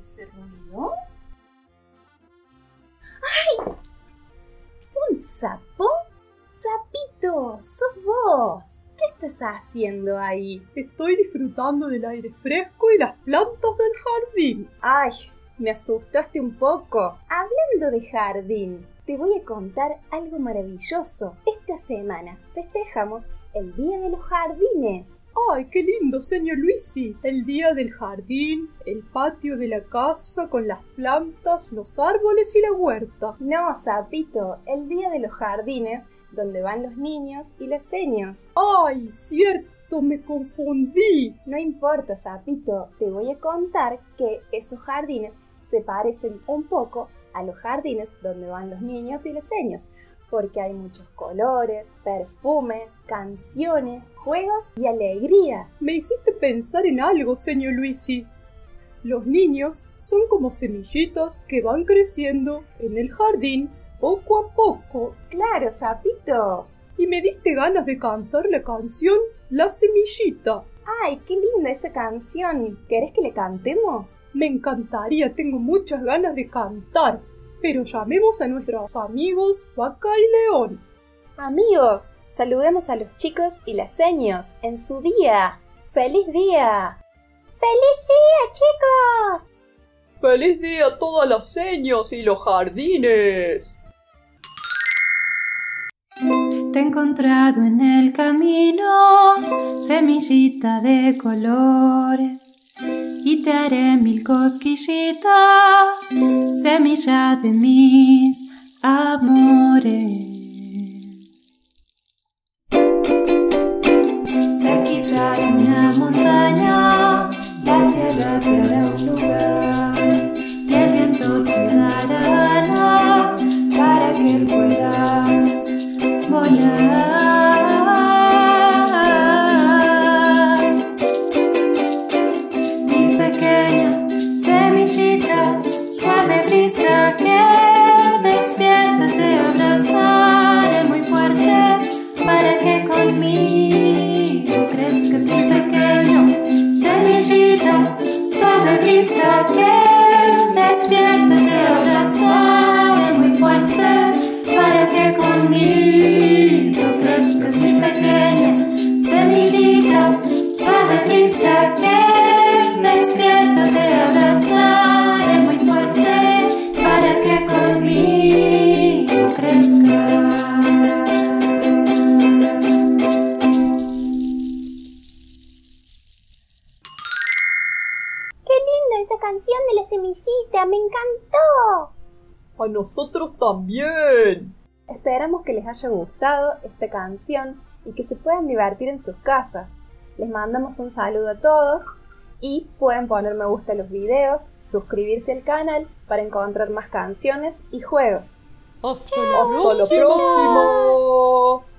ese ruido? ¡Ay! ¿Un sapo? ¡Sapito! ¡Sos vos! ¿Qué estás haciendo ahí? Estoy disfrutando del aire fresco y las plantas del jardín. ¡Ay! Me asustaste un poco. Hablando de jardín, te voy a contar algo maravilloso. Esta semana festejamos el Día de los Jardines. ¡Ay, qué lindo, señor Luisi! El día del jardín, el patio de la casa con las plantas, los árboles y la huerta. No, sapito, el Día de los Jardines, donde van los niños y las seños. ¡Ay, cierto! Me confundí. No importa, sapito, te voy a contar que esos jardines se parecen un poco a los jardines donde van los niños y los seños, porque hay muchos colores, perfumes, canciones, juegos y alegría. Me hiciste pensar en algo, señor Luisi. Los niños son como semillitas que van creciendo en el jardín poco a poco. Claro, sapito. Y me diste ganas de cantar la canción La semillita. ¡Ay, qué linda esa canción! ¿Querés que le cantemos? Me encantaría, tengo muchas ganas de cantar. Pero llamemos a nuestros amigos Vaca y León. Amigos, saludemos a los chicos y las seños en su día. ¡Feliz día! ¡Feliz día, chicos! ¡Feliz día a todas las seños y los jardines! Te he encontrado en el camino, semillita de colores, y te haré mil cosquillitas, semilla de mis suck it, let's esa canción de la semillita! ¡Me encantó! A nosotros también. Esperamos que les haya gustado esta canción y que se puedan divertir en sus casas. Les mandamos un saludo a todos y pueden poner me gusta a los videos, suscribirse al canal para encontrar más canciones y juegos. Hasta la próxima.